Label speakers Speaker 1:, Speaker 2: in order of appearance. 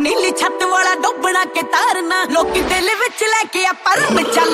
Speaker 1: ਨੀਲੀ ਛੱਤ ਵਾਲਾ ਡੋਬਣਾ ਕੇ ਤਾਰਨਾ ਲੋਕੀ ਦਿਲ ਵਿੱਚ ਲੈ ਕੇ ਆ ਪਰਮ ਚੱਲਦੇ
Speaker 2: ਮੈਨੂੰ ਛੱਤ ਪਾ ਕੇ ਰੱਖੀ